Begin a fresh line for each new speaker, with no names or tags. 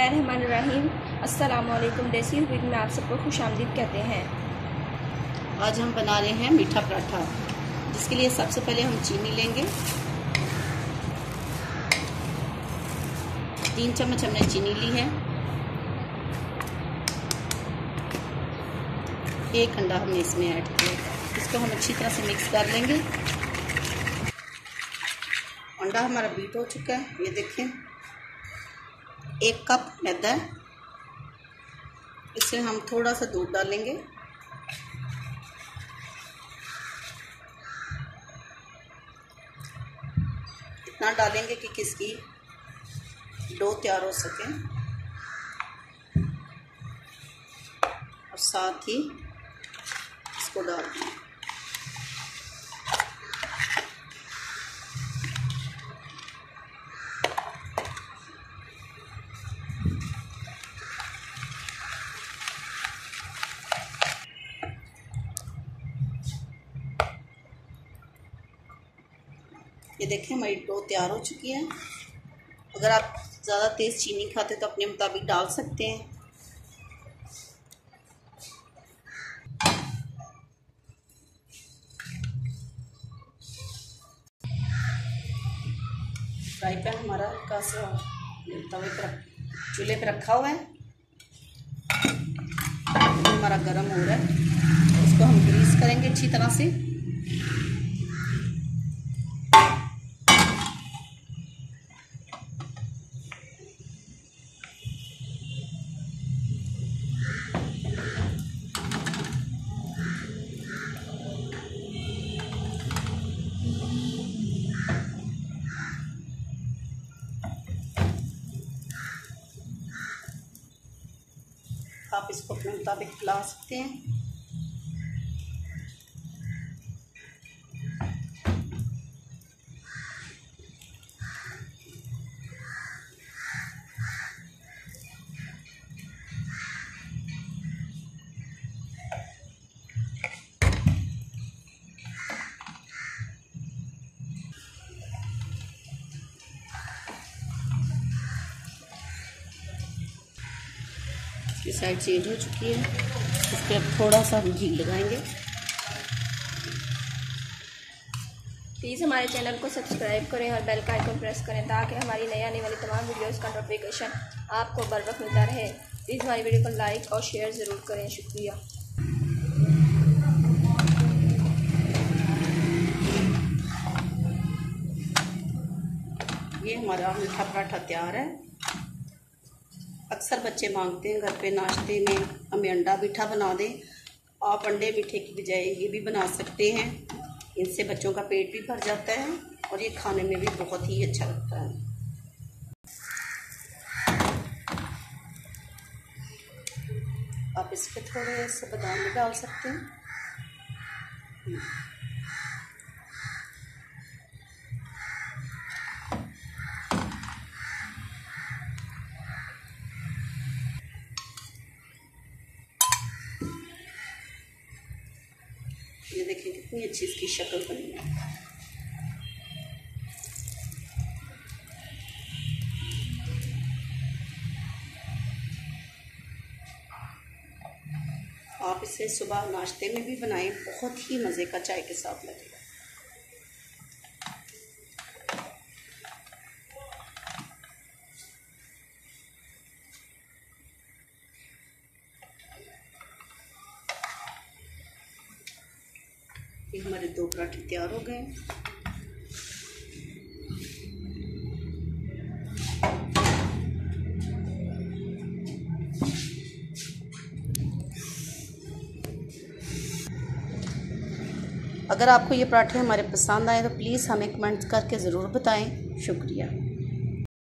बिस्मिल्लाहिर्रहमानिर्रहीम। अस्सलाम वालेकुम देसी वीक में आप सबको खुश आमदीद कहते हैं।
आज हम बना रहे हैं मीठा पराठा, जिसके लिए सबसे पहले हम चीनी लेंगे। तीन चम्मच हमने चीनी ली है। एक अंडा हमने इसमें ऐड किया इसको हम अच्छी तरह से मिक्स कर लेंगे। अंडा हमारा बीट हो चुका है, ये देखें। एक कप मैदा। इसमें हम थोड़ा सा दूध डालेंगे। इतना डालेंगे कि किसकी डो तैयार हो सके। और साथ ही इसको डाल दें ये देखें हमारी डो तैयार हो चुकी है। अगर आप ज़्यादा तेज़ चीनी खाते तो अपने मुताबिक डाल सकते हैं। फ्राई पैन हमारा का तवे पर चूल्हे पर रखा हुआ है। हमारा गर्म हो रहा है। इसको हम ग्रीस करेंगे अच्छी तरह से। आप इसको अपने मुताबिक खिला सकते हैं। इसकी साइड चेंज हो चुकी है। इस पर अब थोड़ा सा हम घी लगाएँगे।
प्लीज़ हमारे चैनल को सब्सक्राइब करें और बेल का आइकन प्रेस करें ताकि हमारी नई आने वाली तमाम वीडियोस का नोटिफिकेशन आपको बर वक्त मिलता रहे। प्लीज़ हमारी वीडियो को लाइक और शेयर ज़रूर करें। शुक्रिया।
ये हमारा मीठा पराठा तैयार है। अक्सर बच्चे मांगते हैं, घर पे नाश्ते में हमें अंडा मीठा बना दें। आप अंडे मीठे की बजाय ये भी बना सकते हैं। इनसे बच्चों का पेट भी भर जाता है और ये खाने में भी बहुत ही अच्छा लगता है। आप इस पर थोड़े से बादाम भी डाल सकते हैं। कितनी अच्छी इसकी शक्ल बनी है। आप इसे सुबह नाश्ते में भी बनाएँ, बहुत ही मज़े का चाय के साथ लगेगा। ये हमारे दो पराठे तैयार हो गए अगर आपको ये पराठे हमारे पसंद आए तो प्लीज़ हमें कमेंट करके ज़रूर बताएँ। शुक्रिया।